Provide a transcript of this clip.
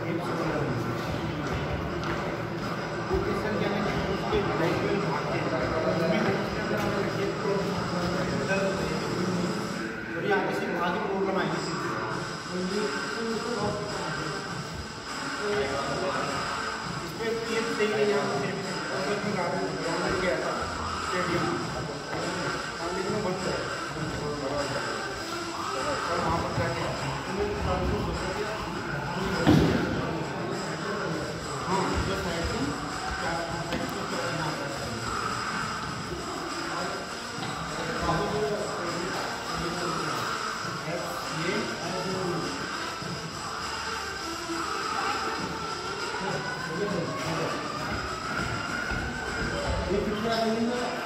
Thank you. Gracias.